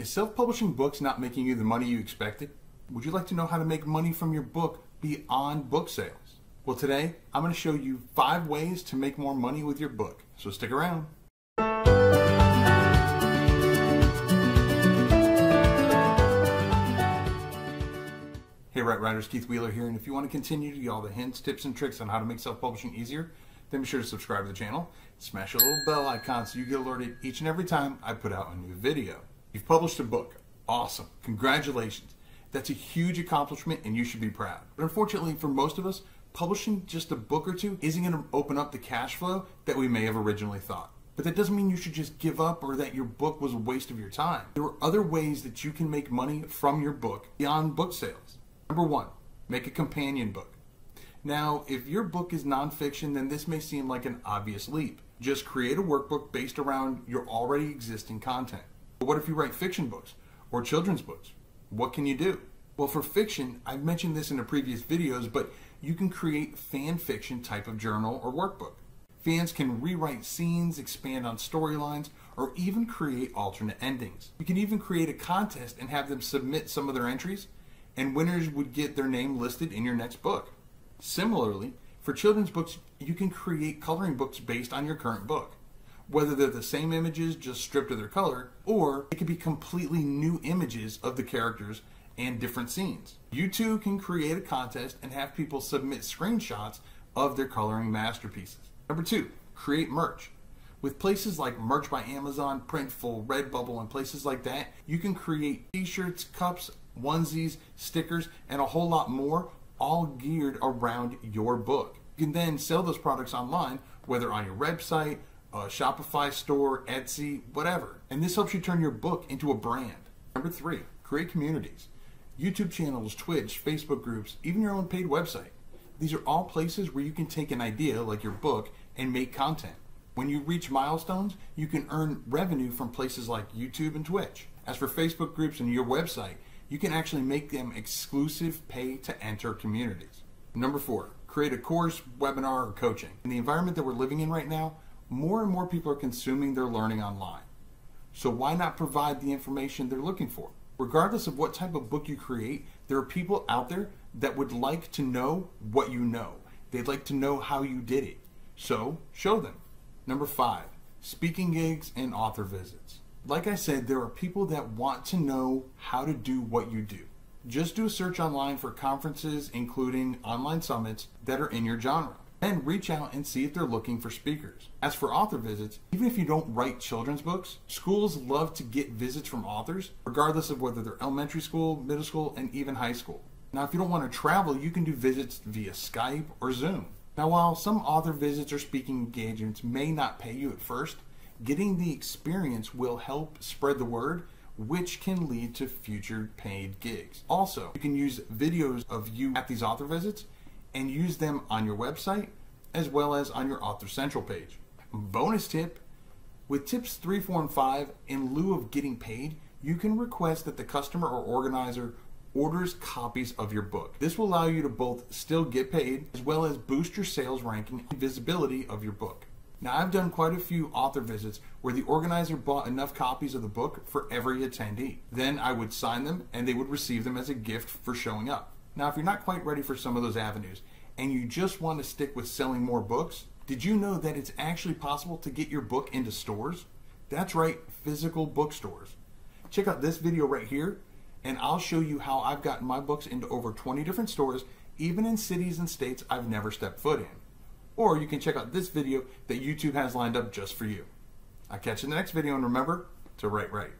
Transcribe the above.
Is self-publishing books not making you the money you expected? Would you like to know how to make money from your book beyond book sales? Well, today I'm going to show you five ways to make more money with your book. So stick around. Hey, Write Writers, Keith Wheeler here, and if you want to continue to get all the hints, tips, and tricks on how to make self-publishing easier, then be sure to subscribe to the channel, smash the little bell icon so you get alerted each and every time I put out a new video. You've published a book. Awesome. Congratulations. That's a huge accomplishment and you should be proud. But unfortunately, for most of us, publishing just a book or two isn't going to open up the cash flow that we may have originally thought. But that doesn't mean you should just give up or that your book was a waste of your time. There are other ways that you can make money from your book beyond book sales. Number one, make a companion book. Now, if your book is nonfiction, then this may seem like an obvious leap. Just create a workbook based around your already existing content. What if you write fiction books or children's books? What can you do? Well, for fiction, I've mentioned this in the previous videos, but you can create fan fiction type of journal or workbook. Fans can rewrite scenes, expand on storylines, or even create alternate endings. You can even create a contest and have them submit some of their entries, and winners would get their name listed in your next book. Similarly, for children's books, you can create coloring books based on your current book whether they're the same images just stripped of their color, or it could be completely new images of the characters and different scenes. You too can create a contest and have people submit screenshots of their coloring masterpieces. Number two, create merch. With places like Merch by Amazon, Printful, Redbubble, and places like that, you can create t-shirts, cups, onesies, stickers, and a whole lot more, all geared around your book. You can then sell those products online, whether on your website, a Shopify store, Etsy, whatever. And this helps you turn your book into a brand. Number three, create communities. YouTube channels, Twitch, Facebook groups, even your own paid website. These are all places where you can take an idea like your book and make content. When you reach milestones, you can earn revenue from places like YouTube and Twitch. As for Facebook groups and your website, you can actually make them exclusive pay to enter communities. Number four, create a course, webinar, or coaching. In the environment that we're living in right now, more and more people are consuming their learning online. So why not provide the information they're looking for? Regardless of what type of book you create, there are people out there that would like to know what you know. They'd like to know how you did it. So show them. Number five, speaking gigs and author visits. Like I said, there are people that want to know how to do what you do. Just do a search online for conferences, including online summits that are in your genre and reach out and see if they're looking for speakers. As for author visits, even if you don't write children's books, schools love to get visits from authors, regardless of whether they're elementary school, middle school, and even high school. Now, if you don't want to travel, you can do visits via Skype or Zoom. Now, while some author visits or speaking engagements may not pay you at first, getting the experience will help spread the word which can lead to future paid gigs. Also, you can use videos of you at these author visits and use them on your website as well as on your Author Central page. Bonus tip with tips 3, 4, and 5, in lieu of getting paid, you can request that the customer or organizer orders copies of your book. This will allow you to both still get paid as well as boost your sales ranking and visibility of your book. Now, I've done quite a few author visits where the organizer bought enough copies of the book for every attendee. Then I would sign them and they would receive them as a gift for showing up. Now, if you're not quite ready for some of those avenues and you just want to stick with selling more books, did you know that it's actually possible to get your book into stores? That's right, physical bookstores. Check out this video right here, and I'll show you how I've gotten my books into over 20 different stores, even in cities and states I've never stepped foot in. Or you can check out this video that YouTube has lined up just for you. I'll catch you in the next video, and remember to write right.